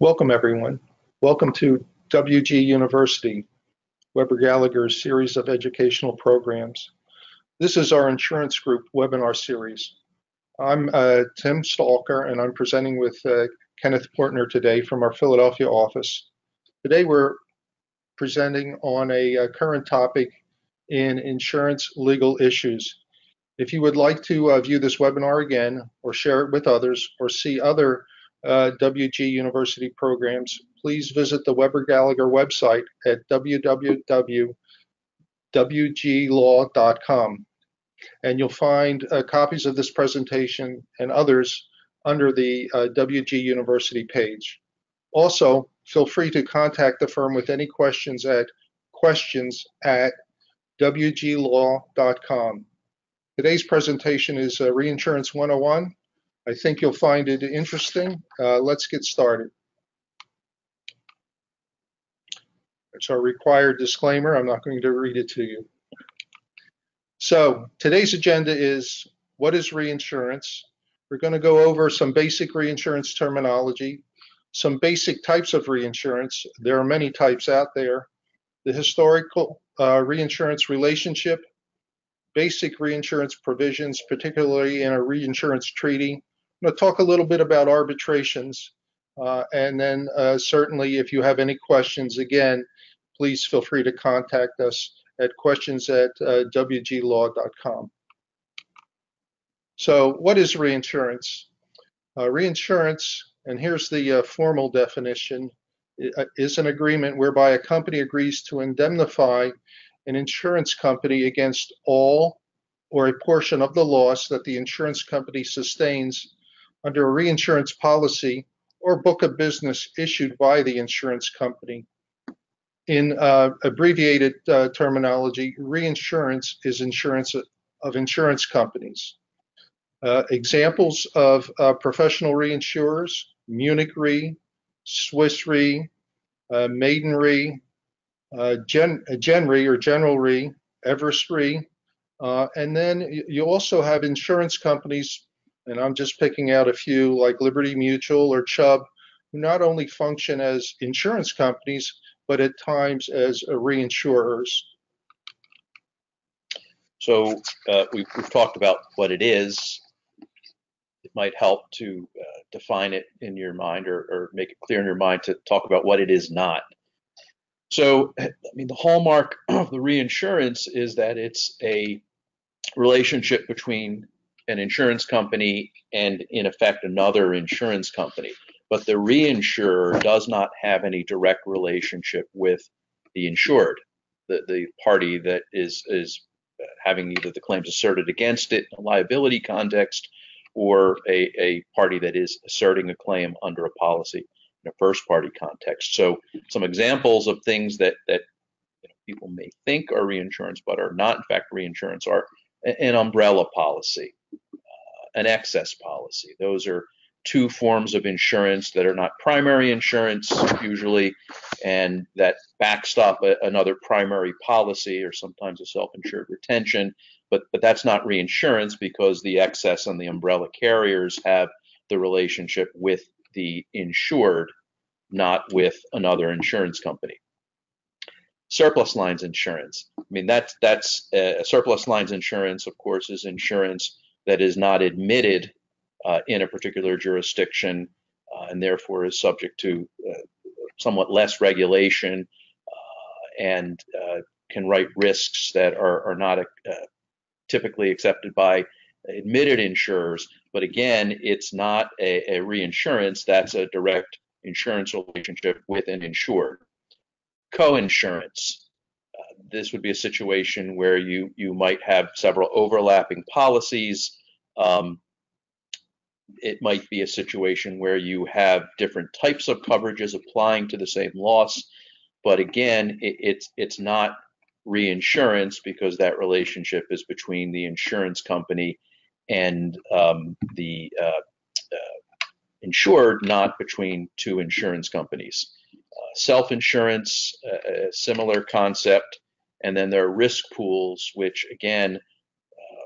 Welcome, everyone. Welcome to WG University, Weber Gallagher's series of educational programs. This is our insurance group webinar series. I'm uh, Tim Stalker, and I'm presenting with uh, Kenneth Portner today from our Philadelphia office. Today, we're presenting on a, a current topic in insurance legal issues. If you would like to uh, view this webinar again, or share it with others, or see other uh, WG University programs, please visit the Weber Gallagher website at www.wglaw.com. And you'll find uh, copies of this presentation and others under the uh, WG University page. Also, feel free to contact the firm with any questions at questions at wglaw.com. Today's presentation is uh, Reinsurance 101. I think you'll find it interesting. Uh, let's get started. It's our required disclaimer. I'm not going to read it to you. So today's agenda is what is reinsurance? We're going to go over some basic reinsurance terminology, some basic types of reinsurance. There are many types out there. The historical uh, reinsurance relationship, basic reinsurance provisions, particularly in a reinsurance treaty, going to talk a little bit about arbitrations, uh, and then uh, certainly if you have any questions, again, please feel free to contact us at questions at uh, wglaw.com. So what is reinsurance? Uh, reinsurance, and here's the uh, formal definition, uh, is an agreement whereby a company agrees to indemnify an insurance company against all or a portion of the loss that the insurance company sustains under a reinsurance policy or book of business issued by the insurance company. In uh, abbreviated uh, terminology, reinsurance is insurance of insurance companies. Uh, examples of uh, professional reinsurers, Munich Re, Swiss Re, uh, Maiden Re, uh, Gen, Gen Re or General Re, Everest Re, and then you also have insurance companies and I'm just picking out a few like Liberty Mutual or Chubb, who not only function as insurance companies, but at times as reinsurers. So uh, we've, we've, talked about what it is. It might help to uh, define it in your mind or, or make it clear in your mind to talk about what it is not. So, I mean, the hallmark of the reinsurance is that it's a relationship between an insurance company and in effect another insurance company. But the reinsurer does not have any direct relationship with the insured, the, the party that is, is having either the claims asserted against it in a liability context or a, a party that is asserting a claim under a policy in a first party context. So some examples of things that, that you know, people may think are reinsurance but are not in fact reinsurance are an umbrella policy an excess policy. Those are two forms of insurance that are not primary insurance usually and that backstop a, another primary policy or sometimes a self-insured retention but but that's not reinsurance because the excess and the umbrella carriers have the relationship with the insured not with another insurance company surplus lines insurance i mean that's that's uh, surplus lines insurance of course is insurance that is not admitted uh, in a particular jurisdiction uh, and therefore is subject to uh, somewhat less regulation uh, and uh, can write risks that are, are not typically accepted by admitted insurers. But again, it's not a, a reinsurance, that's a direct insurance relationship with an insured. Co-insurance. Uh, this would be a situation where you you might have several overlapping policies. Um, it might be a situation where you have different types of coverages applying to the same loss, but again, it, it's it's not reinsurance because that relationship is between the insurance company and um, the uh, uh, insured, not between two insurance companies. Uh, self-insurance, a similar concept, and then there are risk pools, which again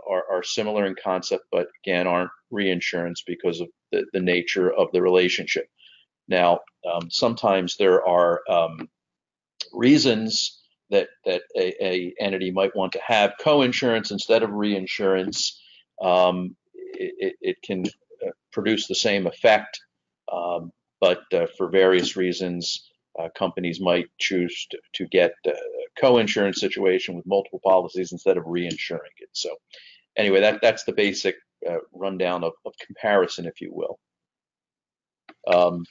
are, are similar in concept, but again aren't reinsurance because of the, the nature of the relationship. Now, um, sometimes there are um, reasons that that a, a, entity might want to have co-insurance instead of reinsurance. Um, it, it, can uh, produce the same effect, um, but uh, for various reasons, uh, companies might choose to, to get a co-insurance situation with multiple policies instead of reinsuring it. So, anyway, that that's the basic uh, rundown of, of, comparison, if you will. Um,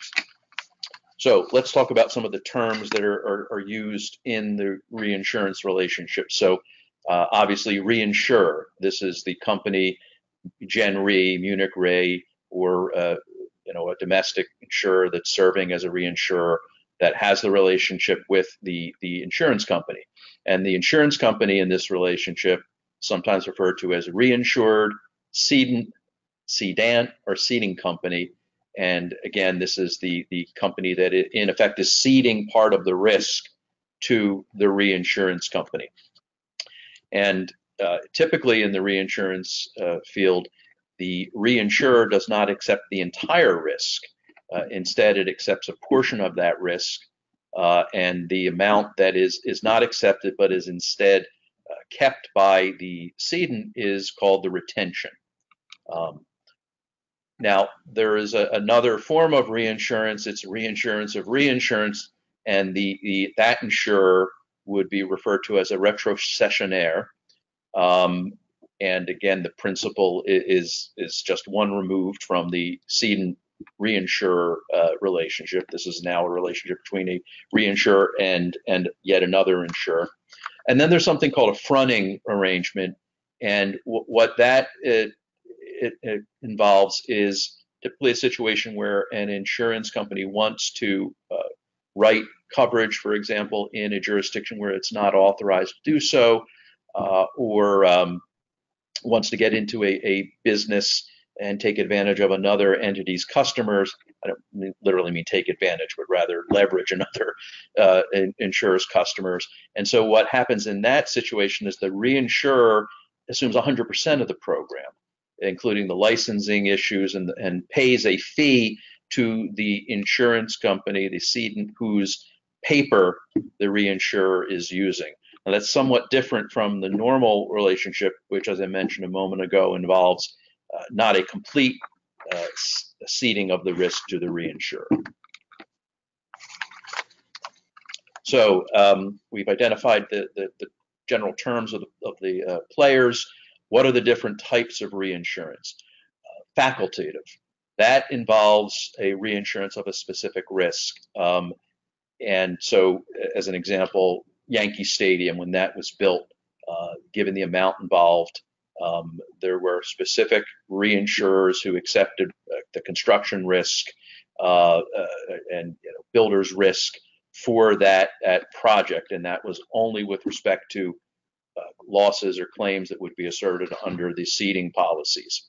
so let's talk about some of the terms that are, are, are used in the reinsurance relationship. So uh, obviously reinsurer, this is the company Gen Re, Munich Re, or uh, you know a domestic insurer that's serving as a reinsurer that has the relationship with the the insurance company. And the insurance company in this relationship, sometimes referred to as reinsured, cedant, cedant, or ceding company, and again, this is the, the company that in effect is ceding part of the risk to the reinsurance company. And uh, typically in the reinsurance uh, field, the reinsurer does not accept the entire risk. Uh, instead, it accepts a portion of that risk, uh, and the amount that is is not accepted but is instead uh, kept by the cedent is called the retention. Um, now, there is a, another form of reinsurance. It's reinsurance of reinsurance, and the, the that insurer would be referred to as a retrocessionaire. Um, and again, the principle is is just one removed from the cedant reinsurer uh, relationship. This is now a relationship between a reinsurer and and yet another insurer. And then there's something called a fronting arrangement, and what that uh, it, it involves is typically a situation where an insurance company wants to uh, write coverage, for example, in a jurisdiction where it's not authorized to do so, uh, or um, wants to get into a, a, business and take advantage of another entity's customers. I don't literally mean take advantage, but rather leverage another uh, insurer's customers. And so what happens in that situation is the reinsurer assumes 100% of the program including the licensing issues, and, and pays a fee to the insurance company, the cedant, whose paper the reinsurer is using. Now, that's somewhat different from the normal relationship, which, as I mentioned a moment ago, involves uh, not a complete uh, ceding of the risk to the reinsurer. So um, we've identified the, the, the, general terms of the, of the uh, players. What are the different types of reinsurance? Uh, facultative. That involves a reinsurance of a specific risk. Um, and so, as an example, Yankee Stadium, when that was built, uh, given the amount involved, um, there were specific reinsurers who accepted uh, the construction risk uh, uh and you know, builder's risk for that, that project, and that was only with respect to uh, losses or claims that would be asserted under the ceding policies.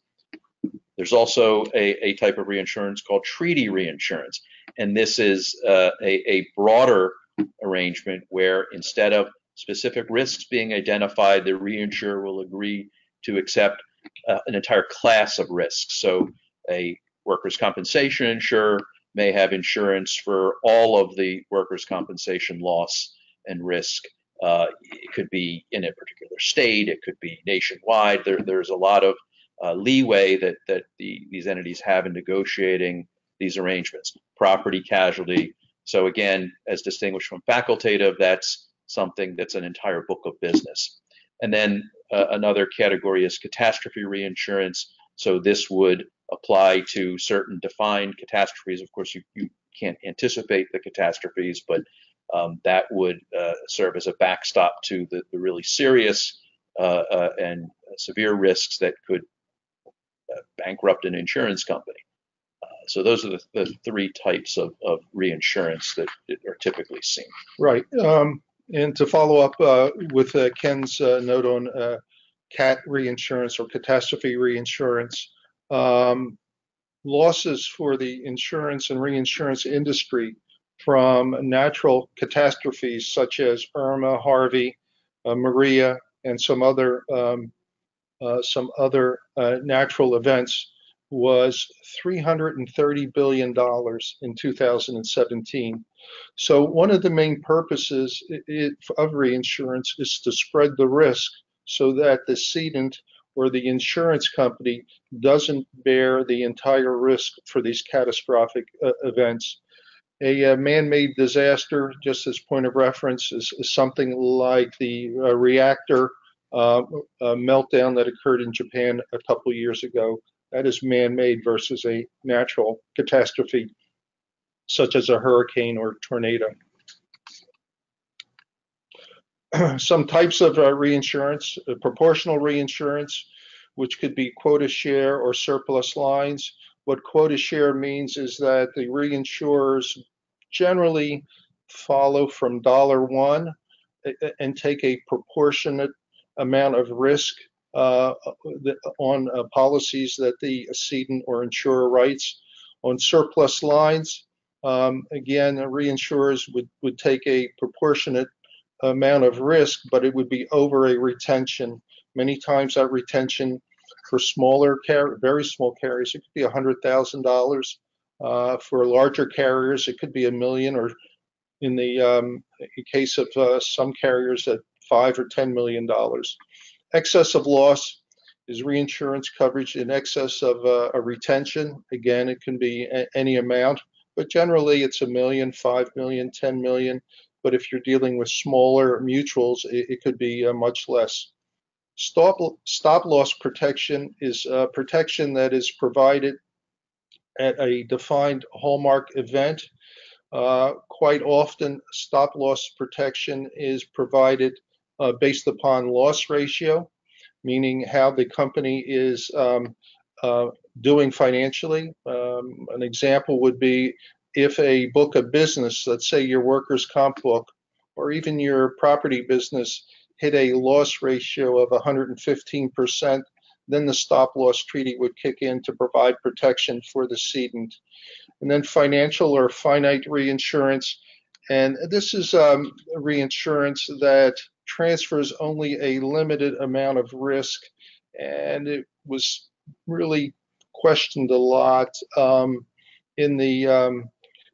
There's also a, a type of reinsurance called treaty reinsurance, and this is uh, a, a broader arrangement where instead of specific risks being identified, the reinsurer will agree to accept uh, an entire class of risks. So a workers' compensation insurer may have insurance for all of the workers' compensation loss and risk. Uh, it could be in a particular state, it could be nationwide. There, there's a lot of uh, leeway that, that the, these entities have in negotiating these arrangements. Property casualty. So again, as distinguished from facultative, that's something that's an entire book of business. And then uh, another category is catastrophe reinsurance. So this would apply to certain defined catastrophes. Of course, you, you can't anticipate the catastrophes, but um, that would uh, serve as a backstop to the, the really serious uh, uh, and severe risks that could uh, bankrupt an insurance company. Uh, so those are the, the three types of, of, reinsurance that are typically seen. Right. Um, and to follow up uh, with Ken's note on CAT reinsurance or catastrophe reinsurance, um, losses for the insurance and reinsurance industry from natural catastrophes such as Irma, Harvey, uh, Maria, and some other um, uh, some other uh, natural events was $330 billion in 2017. So one of the main purposes of reinsurance is to spread the risk so that the cedent or the insurance company doesn't bear the entire risk for these catastrophic uh, events. A man-made disaster, just as point of reference, is, is something like the uh, reactor uh, uh, meltdown that occurred in Japan a couple years ago. That is man-made versus a natural catastrophe, such as a hurricane or tornado. Some types of uh, reinsurance, uh, proportional reinsurance, which could be quota share or surplus lines. What quota share means is that the reinsurers generally follow from dollar one and take a proportionate amount of risk uh, on uh, policies that the cedent or insurer writes. On surplus lines, um, again, reinsurers would, would take a proportionate amount of risk, but it would be over a retention. Many times that retention for smaller, car- very small carriers, it could be $100,000. Uh, for larger carriers, it could be a million, or in the um, case of uh, some carriers, at five or $10 million. Excess of loss is reinsurance coverage in excess of uh, a retention. Again, it can be a- any amount, but generally it's a million, five million, ten million. But if you're dealing with smaller mutuals, it, it could be uh, much less. Stop, stop loss protection is protection that is provided at a defined hallmark event. Uh, quite often, stop loss protection is provided uh, based upon loss ratio, meaning how the company is um, uh, doing financially. Um, an example would be if a book of business, let's say your workers' comp book, or even your property business, hit a loss ratio of 115%, then the stop loss treaty would kick in to provide protection for the cedent. And then financial or finite reinsurance. And this is um, reinsurance that transfers only a limited amount of risk, and it was really questioned a lot um, in the um,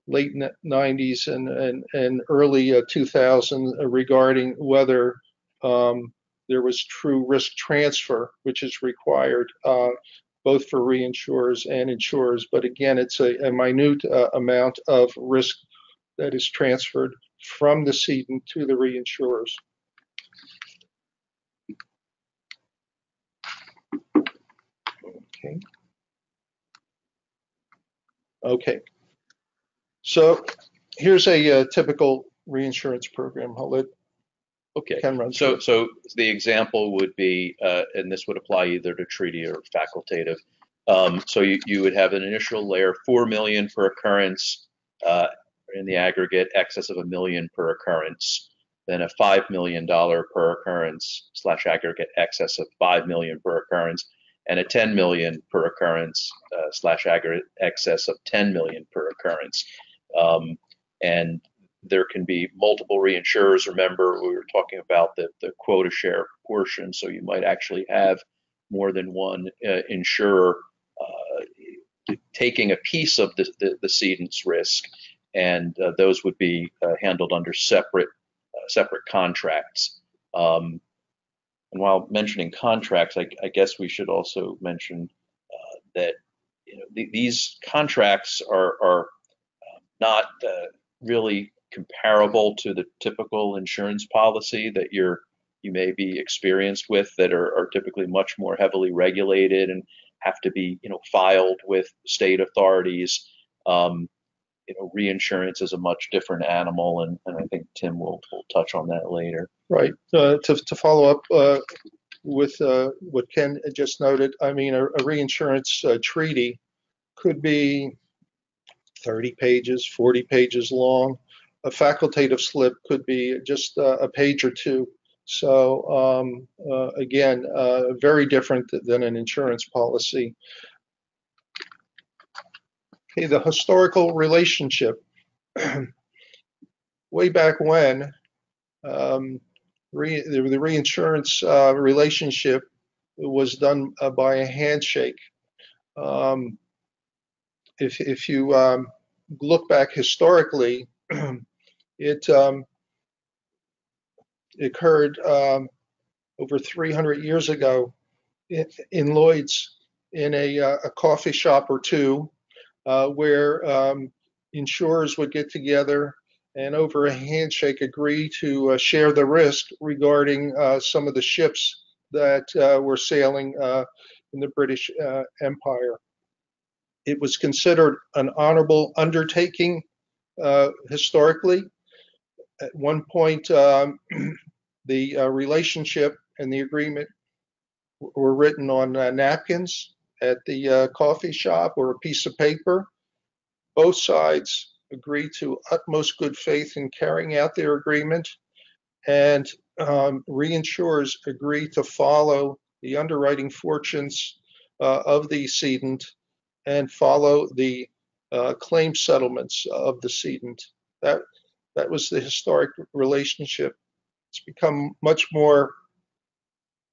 late 90s and, and, and early uh, 2000s regarding whether um, there was true risk transfer, which is required uh, both for reinsurers and insurers. But again, it's a, a minute uh, amount of risk that is transferred from the cedent to the reinsurers. Okay. Okay. So here's a uh, typical reinsurance program. I'll let Okay. Ken run So, through. so the example would be, uh, and this would apply either to treaty or facultative. Um, so you, you would have an initial layer, four million per occurrence, uh, in the aggregate, excess of a million per occurrence. Then a five million dollar per occurrence slash aggregate excess of five million per occurrence, and a 10 million per occurrence uh, slash aggregate excess of 10 million per occurrence. Um, and there can be multiple reinsurers. Remember, we were talking about the, the quota share portion, so you might actually have more than one uh, insurer uh, taking a piece of the, the, the cedent's risk, and uh, those would be uh, handled under separate uh, separate contracts. Um, and while mentioning contracts, I, I, guess we should also mention uh, that you know, th these contracts are, are not really comparable to the typical insurance policy that you're you may be experienced with that are, are typically much more heavily regulated and have to be you know filed with state authorities. Um, you know, reinsurance is a much different animal, and, and I think Tim will, will touch on that later. Right. Uh, to, to follow up uh, with uh, what Ken just noted, I mean, a, a reinsurance uh, treaty could be 30 pages, 40 pages long a facultative slip could be just uh, a page or two. So um, uh, again, very different than an insurance policy. Okay, the historical relationship. Way back when, um, re the, the, reinsurance uh, relationship was done uh, by a handshake. Um, if, if you um, look back historically, it um, occurred um, over 300 years ago in, in Lloyd's in a, uh, a, coffee shop or two uh, where um, insurers would get together and over a handshake agree to uh, share the risk regarding uh, some of the ships that uh, were sailing uh, in the British Empire. It was considered an honorable undertaking historically. At one point, um, the relationship and the agreement were written on napkins at the coffee shop or a piece of paper. Both sides agree to utmost good faith in carrying out their agreement, and um, reinsurers agree to follow the underwriting fortunes uh, of the cedent and follow the uh, claim settlements of the cedent. That that was the historic relationship. It's become much more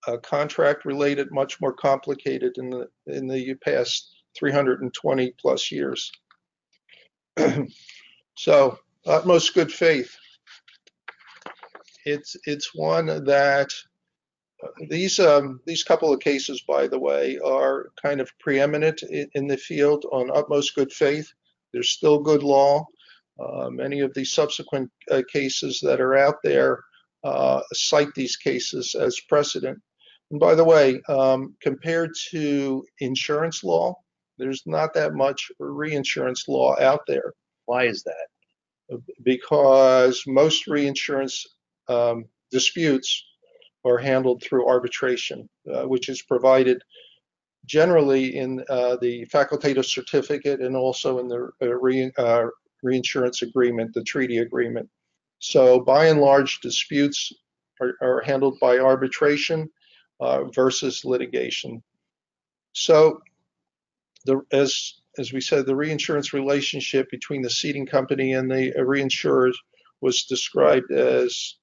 uh, contract related, much more complicated in the in the past 320 plus years. so utmost good faith. It's it's one that these um, these couple of cases, by the way, are kind of preeminent in, in the field on utmost good faith. There's still good law. Uh, many of the subsequent uh, cases that are out there uh, cite these cases as precedent. And by the way, um, compared to insurance law, there's not that much reinsurance law out there. Why is that? Because most reinsurance um, disputes are handled through arbitration, uh, which is provided generally in uh, the facultative certificate and also in the uh, re, uh, reinsurance agreement, the treaty agreement. So by and large, disputes are, are handled by arbitration uh, versus litigation. So the, as as we said, the reinsurance relationship between the ceding company and the reinsurers was described as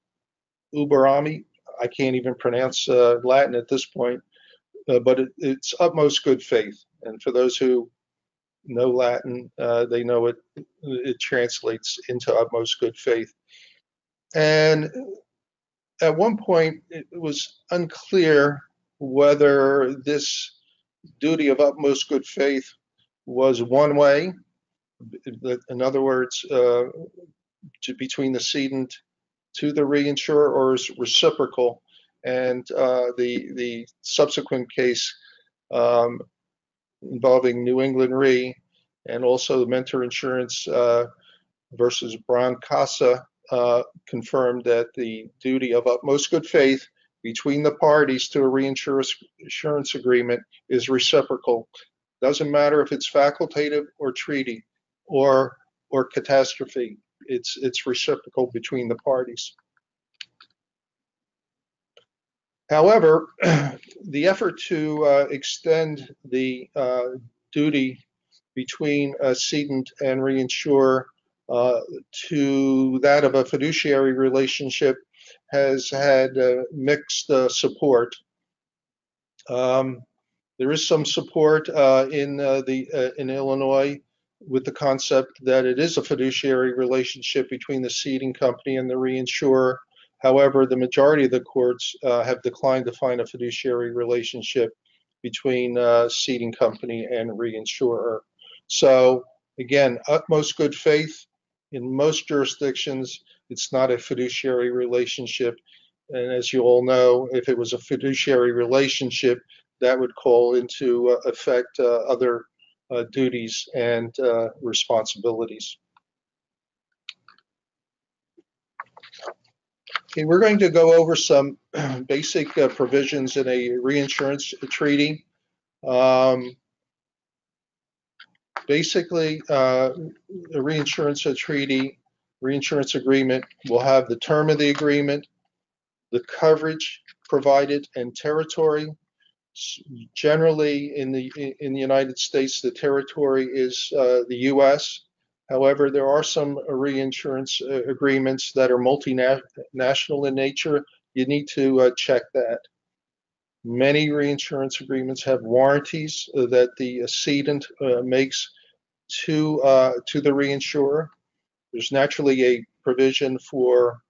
uberrimae. I can't even pronounce uh, Latin at this point, uh, but it, it's utmost good faith. And for those who know Latin, uh, they know it, it translates into utmost good faith. And at one point, it was unclear whether this duty of utmost good faith was one way. In other words, uh, to, between the cedent to the reinsurer, or is reciprocal. And uh, the the subsequent case um, involving New England Re and also Mentor Insurance uh, versus Brannkasse uh, confirmed that the duty of utmost good faith between the parties to a reinsurance agreement is reciprocal doesn't matter if it's facultative or treaty or or catastrophe. It's it's reciprocal between the parties. However, the effort to uh, extend the uh, duty between a cedent and reinsurer uh, to that of a fiduciary relationship has had uh, mixed uh, support. Um, there is some support uh, in uh, the in Illinois with the concept that it is a fiduciary relationship between the ceding company and the reinsurer. However, the majority of the courts uh, have declined to find a fiduciary relationship between uh, ceding company and reinsurer. So again, utmost good faith in most jurisdictions. It's not a fiduciary relationship. And as you all know, if it was a fiduciary relationship, that would call into uh, effect uh, other uh, duties and responsibilities. Okay, we're going to go over some basic uh, provisions in a reinsurance treaty. Um, basically, uh, a reinsurance treaty, reinsurance agreement will have the term of the agreement, the coverage provided, and territory generally in the in the United States, the territory is uh, the U.S. However, there are some reinsurance uh, agreements that are multinational in nature. You need to uh, check that. Many reinsurance agreements have warranties that the cedent uh, makes to uh, to the reinsurer. There's naturally a provision for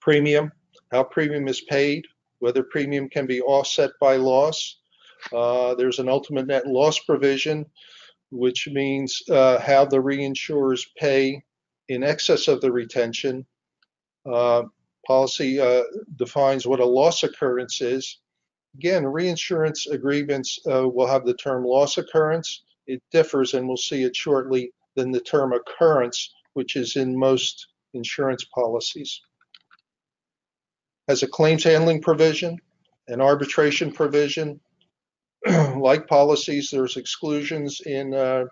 premium, how premium is paid, whether premium can be offset by loss. Uh, there's an ultimate net loss provision, which means uh, how the reinsurers pay in excess of the retention. Uh, policy uh, defines what a loss occurrence is. Again, reinsurance agreements uh, will have the term loss occurrence. It differs, and we'll see it shortly, than the term occurrence, which is in most insurance policies. Has a claims handling provision, an arbitration provision. like policies, there's exclusions in uh,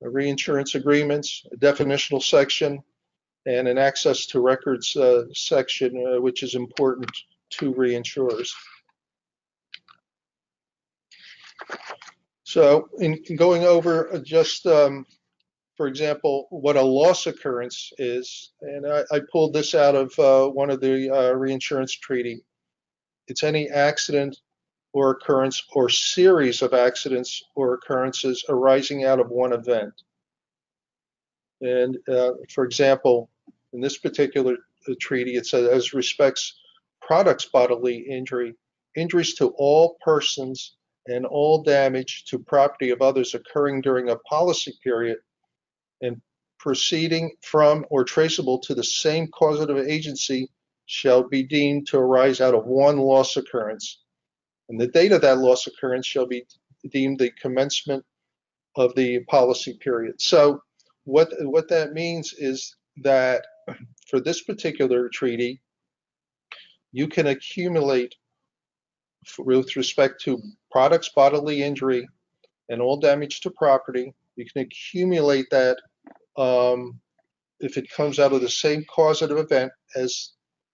reinsurance agreements, a definitional section, and an access to records uh, section, uh, which is important to reinsurers. So in going over just, um, for example, what a loss occurrence is, and I, I pulled this out of uh, one of the uh, reinsurance treaty. It's any accident or occurrence or series of accidents or occurrences arising out of one event. And uh, for example, in this particular uh, treaty, it says as respects products bodily injury, injuries to all persons and all damage to property of others occurring during a policy period and proceeding from or traceable to the same causative agency shall be deemed to arise out of one loss occurrence. And the date of that loss occurrence shall be deemed the commencement of the policy period. So what, what that means is that for this particular treaty, you can accumulate with respect to products bodily injury and all damage to property. You can accumulate that um, if it comes out of the same causative event as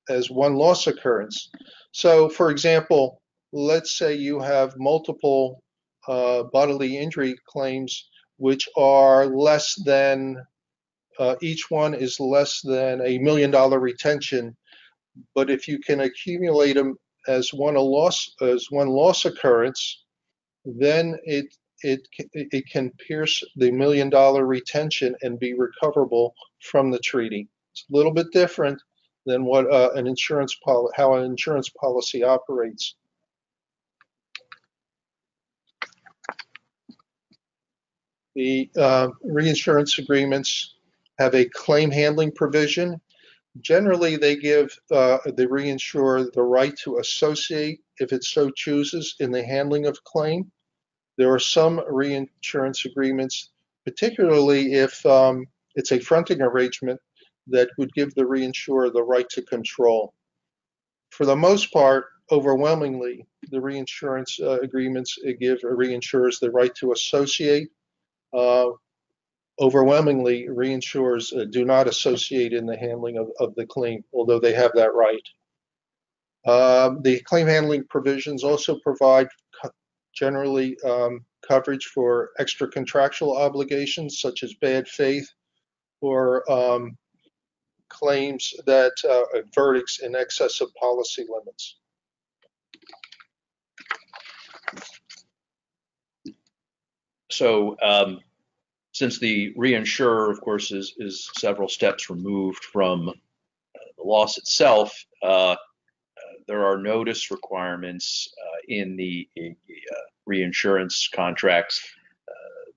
as one loss occurrence. So, for example, let's say you have multiple uh, bodily injury claims which are less than uh, each one is less than a million dollar retention. But if you can accumulate them as one a loss as one loss occurrence, then it it it can pierce the million dollar retention and be recoverable from the treaty. It's a little bit different than what uh, an insurance pol how an insurance policy operates. The uh, reinsurance agreements have a claim handling provision Generally, they give uh, the reinsurer the right to associate, if it so chooses, in the handling of claim. There are some reinsurance agreements, particularly if um, it's a fronting arrangement, that would give the reinsurer the right to control. For the most part, overwhelmingly, the reinsurance uh, agreements give reinsurers the right to associate uh, overwhelmingly, reinsurers uh, do not associate in the handling of, of, the claim, although they have that right. Um, the claim handling provisions also provide co generally um, coverage for extra contractual obligations such as bad faith or um, claims that uh, verdicts in excess of policy limits. So um, since the reinsurer, of course, is, is several steps removed from the loss itself, uh, uh, there are notice requirements uh, in the uh, reinsurance contracts uh,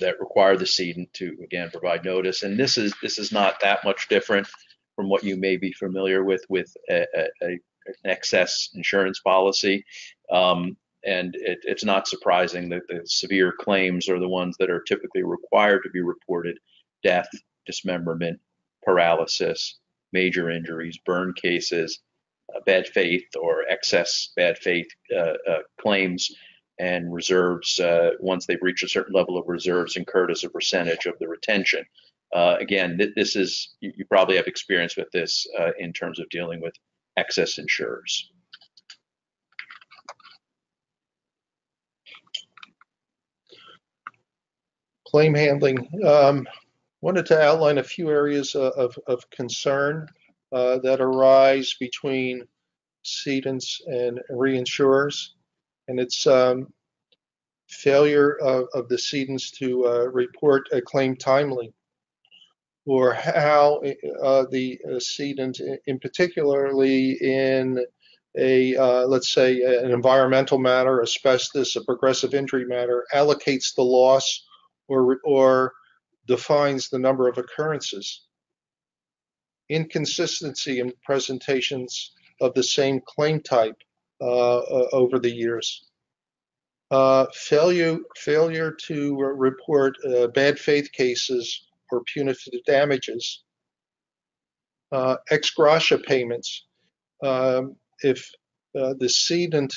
that require the cedent to again provide notice. And this is this is not that much different from what you may be familiar with with a, a, a an excess insurance policy. Um, and it, it's not surprising that the severe claims are the ones that are typically required to be reported death, dismemberment, paralysis, major injuries, burn cases, uh, bad faith or excess bad faith uh, uh, claims, and reserves uh, once they've reached a certain level of reserves incurred as a percentage of the retention. Uh, again, th- this is you, you, probably have experience with this uh, in terms of dealing with excess insurers. Claim handling. Um, wanted to outline a few areas of, of concern uh, that arise between cedents and reinsurers, and it's um, failure of, of the cedents to uh, report a claim timely, or how uh, the uh, cedent, in particularly in a uh, let's say an environmental matter, asbestos, a progressive injury matter, allocates the loss or or defines the number of occurrences. Inconsistency in presentations of the same claim type uh, uh, over the years. Uh, failure, failure to report uh, bad faith cases or punitive damages. Uh, ex gratia payments. Um, if uh, the cedent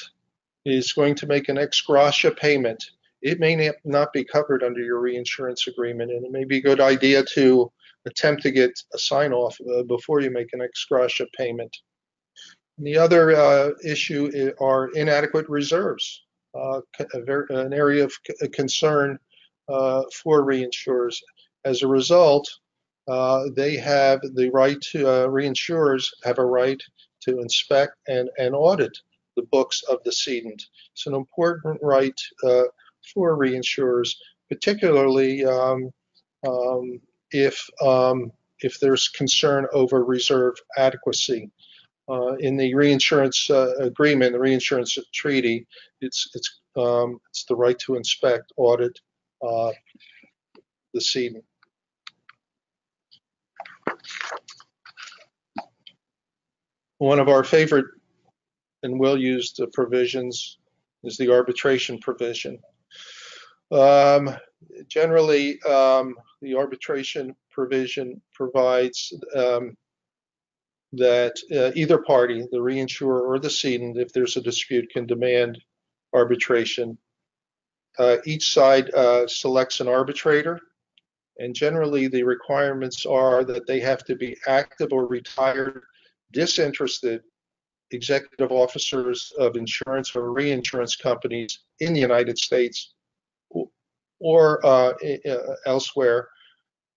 is going to make an ex gratia payment, it may not be covered under your reinsurance agreement, and it may be a good idea to attempt to get a sign off uh, before you make an ex gratia payment. And the other uh, issue are inadequate reserves, uh, very, an area of concern uh, for reinsurers. As a result, uh, they have the right to, uh, reinsurers have a right to inspect and, and audit the books of the cedent. It's an important right uh, for reinsurers, particularly um, um, if um, if there's concern over reserve adequacy. Uh, in the reinsurance uh, agreement, the reinsurance treaty, it's it's um, it's the right to inspect, audit uh, the cedent. One of our favorite and well-used provisions is the arbitration provision. Um, generally, um, the arbitration provision provides um, that uh, either party, the reinsurer or the cedent, if there's a dispute, can demand arbitration. Uh, each side uh, selects an arbitrator, and generally the requirements are that they have to be active or retired disinterested executive officers of insurance or reinsurance companies in the United States or uh, elsewhere,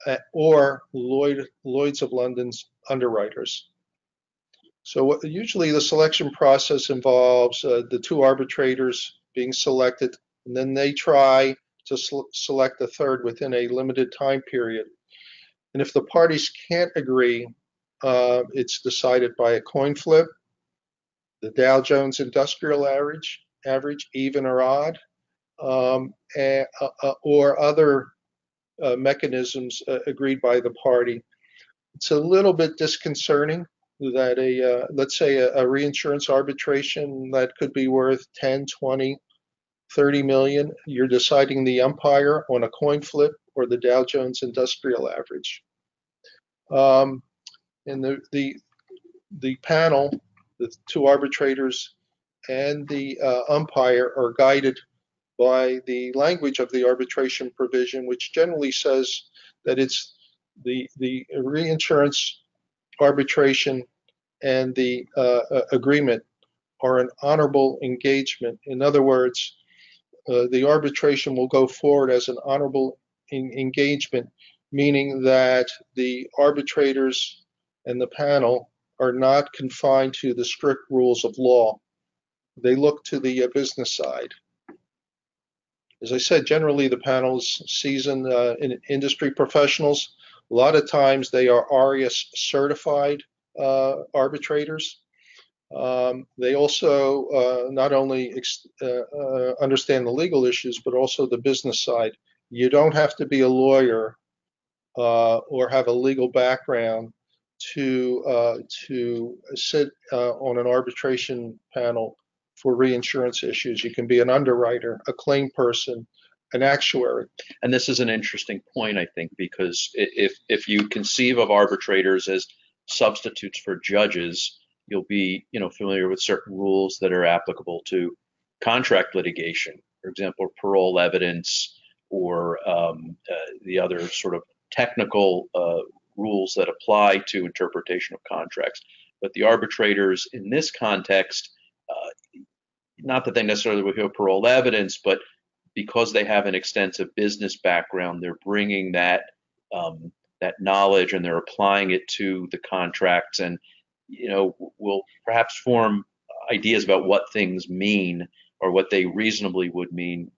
uh, or Lloyd, Lloyd's of London's underwriters. So what, usually the selection process involves uh, the two arbitrators being selected, and then they try to select a third within a limited time period. And if the parties can't agree uh, it's decided by a coin flip. The Dow Jones Industrial Average, average even or odd, um, or other uh, mechanisms uh, agreed by the party. It's a little bit disconcerting that a, uh, let's say a, a reinsurance arbitration that could be worth 10, 20, 30 million, you're deciding the umpire on a coin flip or the Dow Jones Industrial Average. Um, and the the the panel, the two arbitrators, and the uh, umpire are guided by the language of the arbitration provision, which generally says that it's the the reinsurance arbitration and the uh, uh agreement are an honorable engagement. In other words, uh, the arbitration will go forward as an honorable engagement, meaning that the arbitrators and the panel are not confined to the strict rules of law. They look to the uh, business side. As I said, generally the panel's seasoned uh, in industry professionals. A lot of times they are ARIAS certified uh, arbitrators. Um, they also uh, not only uh, uh, understand the legal issues, but also the business side. You don't have to be a lawyer or have a legal background to uh, to sit uh, on an arbitration panel for reinsurance issues. You can be an underwriter, a claim person, an actuary. And this is an interesting point, I think, because if if you conceive of arbitrators as substitutes for judges, you'll be you know familiar with certain rules that are applicable to contract litigation, for example, parol evidence or um, uh, the other sort of technical uh, rules that apply to interpretation of contracts. But the arbitrators in this context, not that they necessarily would have parol evidence, but because they have an extensive business background, they're bringing that um, that knowledge and they're applying it to the contracts, and you know will perhaps form ideas about what things mean or what they reasonably would mean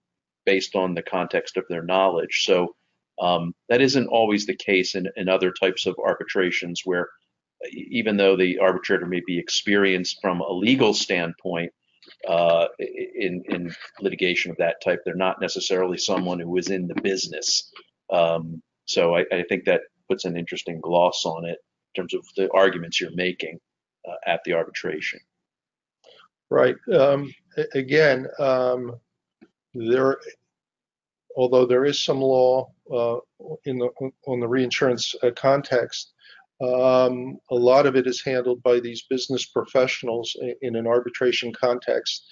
based on the context of their knowledge. So um, that isn't always the case in, in other types of arbitrations where even though the arbitrator may be experienced from a legal standpoint uh, in, in litigation of that type, they're not necessarily someone who is in the business. Um, so I, I, think that puts an interesting gloss on it in terms of the arguments you're making uh, at the arbitration. Right. Um, again, um, there, although there is some law uh, in the on the reinsurance uh, context, um, a lot of it is handled by these business professionals in, in an arbitration context.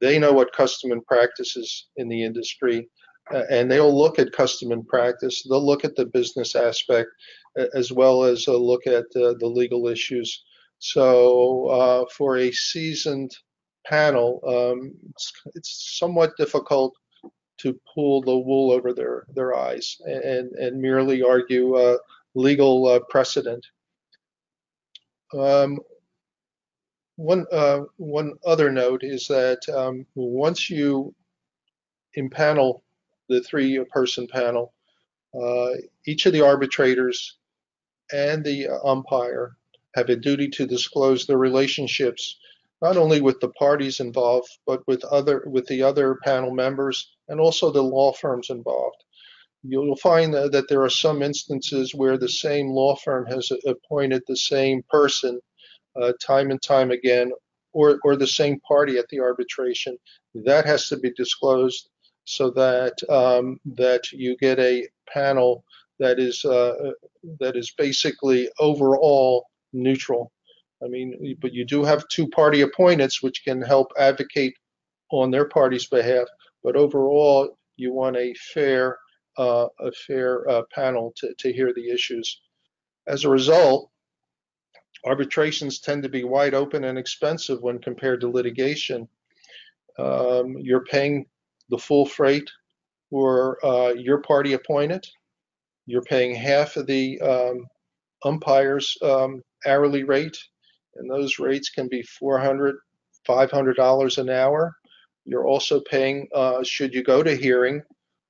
They know what custom and practices in the industry, uh, and they'll look at custom and practice. They'll look at the business aspect as well as a look at uh, the legal issues. So, uh, for a seasoned panel, um, it's, it's, somewhat difficult to pull the wool over their, their eyes and, and merely argue uh, legal uh, precedent. Um, one, uh, one other note is that um, once you impanel the three person panel, uh, each of the arbitrators and the umpire have a duty to disclose their relationships not only with the parties involved but with other with the other panel members and also the law firms involved you'll find that there are some instances where the same law firm has appointed the same person uh, time and time again, or, or the same party at the arbitration. That has to be disclosed so that um, that you get a panel that is uh, that is basically overall neutral. I mean, but you do have two party appointments which can help advocate on their party's behalf. But overall, you want a fair uh, a fair uh, panel to, to hear the issues. As a result, arbitrations tend to be wide open and expensive when compared to litigation. Um, you're paying the full freight for uh, your party appointed. You're paying half of the um, umpire's um, hourly rate, and those rates can be $400, $500 an hour. You're also paying, uh, should you go to hearing,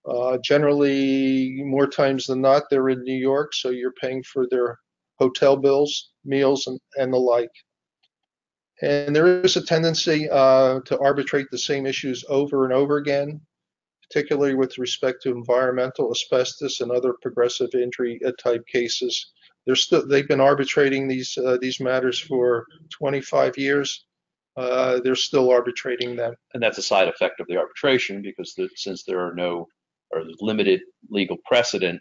uh, generally, more times than not, they're in New York, so you're paying for their hotel bills, meals, and, and the like. And there is a tendency uh, to arbitrate the same issues over and over again, particularly with respect to environmental, asbestos, and other progressive injury uh, type cases. They're still they've been arbitrating these uh, these matters for 25 years. Uh, they're still arbitrating them. And that's a side effect of the arbitration because the, since there are no or limited legal precedent,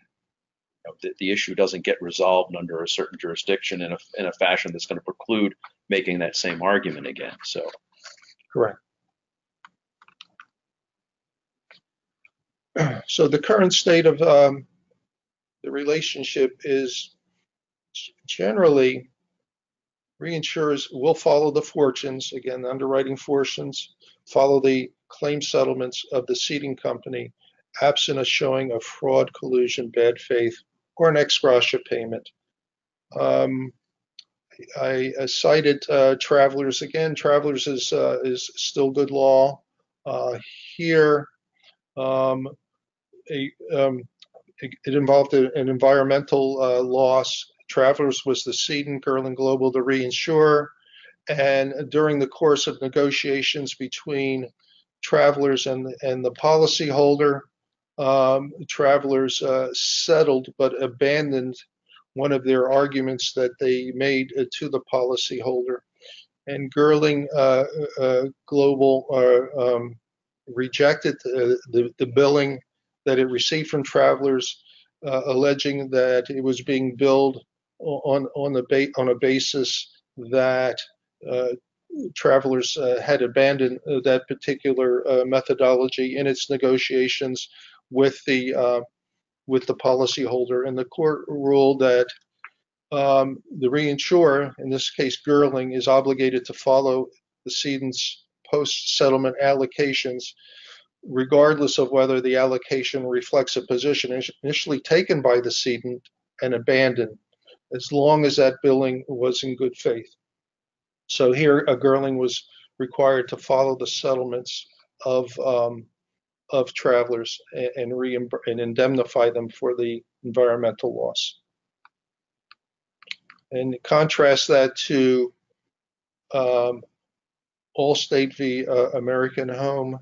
you know, the, the, issue doesn't get resolved under a certain jurisdiction in a, in a fashion that's going to preclude making that same argument again. So, correct. So the current state of um, the relationship is generally reinsurers will follow the fortunes, again, underwriting fortunes, follow the claim settlements of the ceding company absent a showing of fraud, collusion, bad faith, or an ex gratia payment. Um, I, I, cited uh, Travelers again. Travelers is uh, is still good law. Uh, here, um, a, um, it, it, involved a, an environmental uh, loss. Travelers was the cedent, Gerling Global the reinsurer, and during the course of negotiations between Travelers and and the policyholder, um, travelers uh, settled but abandoned one of their arguments that they made uh, to the policyholder. And Gerling uh, uh Global uh, um, rejected the, the, billing that it received from travelers, uh, alleging that it was being billed on on the ba- on a basis that travelers had abandoned that particular methodology in its negotiations with the uh, with the policyholder, and the court ruled that um, the reinsurer, in this case Gerling, is obligated to follow the cedent's post-settlement allocations, regardless of whether the allocation reflects a position initially taken by the cedent and abandoned, as long as that billing was in good faith. So here, a Gerling was required to follow the settlements of um, of travelers and, and, and indemnify them for the environmental loss. And contrast that to um, Allstate v. Uh, American Home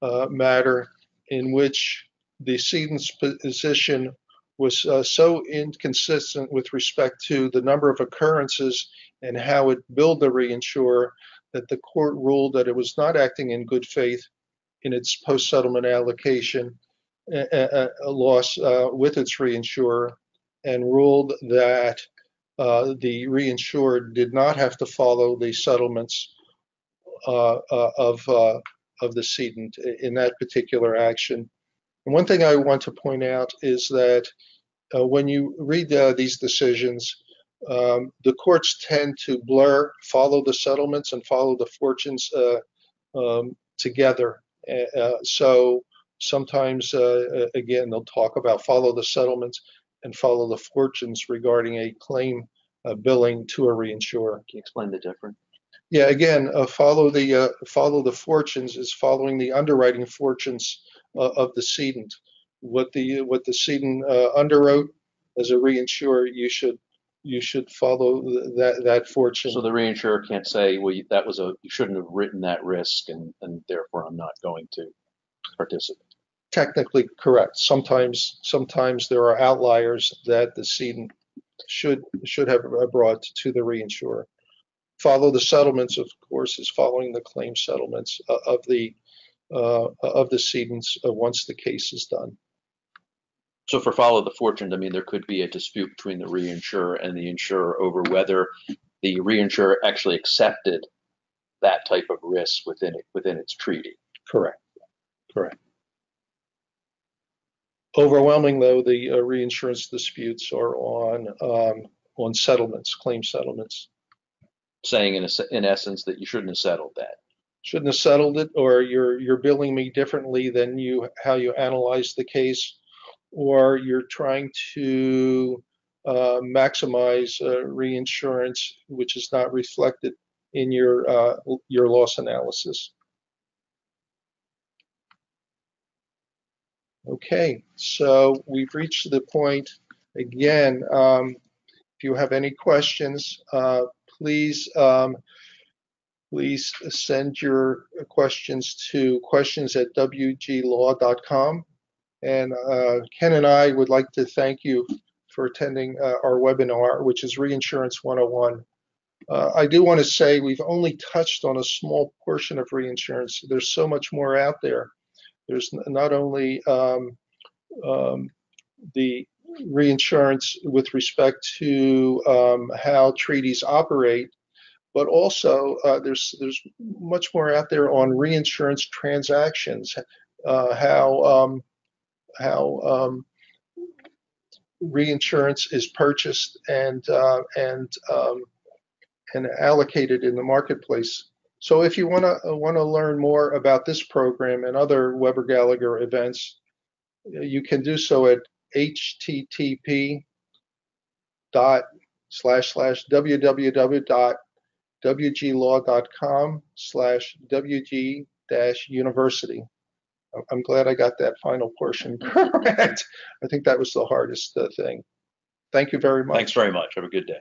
uh, matter, in which the cedent's position was uh, so inconsistent with respect to the number of occurrences and how it billed the reinsurer that the court ruled that it was not acting in good faith in its post-settlement allocation a, a loss uh, with its reinsurer and ruled that uh, the reinsurer did not have to follow the settlements uh, uh of uh, of the cedent in that particular action. And one thing I want to point out is that uh, when you read these decisions, um, the courts tend to blur, follow the settlements and follow the fortunes um, together. Uh, so sometimes, uh, again, they'll talk about follow the settlements and follow the fortunes regarding a claim uh, billing to a reinsurer. Can you explain the difference? Yeah, again, uh, follow the uh, follow the fortunes is following the underwriting fortunes uh, of the cedent. What the what the cedent underwrote as a reinsurer, you should you should follow that that fortune. So the reinsurer can't say, well, that was a you shouldn't have written that risk, and and therefore I'm not going to participate. Technically correct. Sometimes sometimes there are outliers that the cedent should should have brought to the reinsurer. Follow the settlements, of course, is following the claim settlements of the uh, of the cedents uh, once the case is done. So for follow the fortune, I mean, there could be a dispute between the reinsurer and the insurer over whether the reinsurer actually accepted that type of risk within it, within its treaty. Correct. Correct. Overwhelming, though, the uh, reinsurance disputes are on um, on settlements, claim settlements. Saying in, a, in essence that you shouldn't have settled that. Shouldn't have settled it, or you're you're billing me differently than you how you analyze the case or you're trying to uh, maximize uh, reinsurance, which is not reflected in your uh, your loss analysis. Okay, so we've reached the point again. Um, if you have any questions, uh, please um, please send your questions to questions at wglaw.com. And uh, Ken and I would like to thank you for attending uh, our webinar, which is Reinsurance 101. Uh, I do want to say we've only touched on a small portion of reinsurance. There's so much more out there. There's not only um, um, the reinsurance with respect to um, how treaties operate, but also uh, there's there's much more out there on reinsurance transactions, uh, how um, how um, reinsurance is purchased and uh, and um, and allocated in the marketplace. So if you want to want to learn more about this program and other Weber Gallagher events, you can do so at http dot slash slash www.wglaw.com slash wg dash university. I'm glad I got that final portion correct. I think that was the hardest uh, thing. Thank you very much. Thanks very much. Have a good day.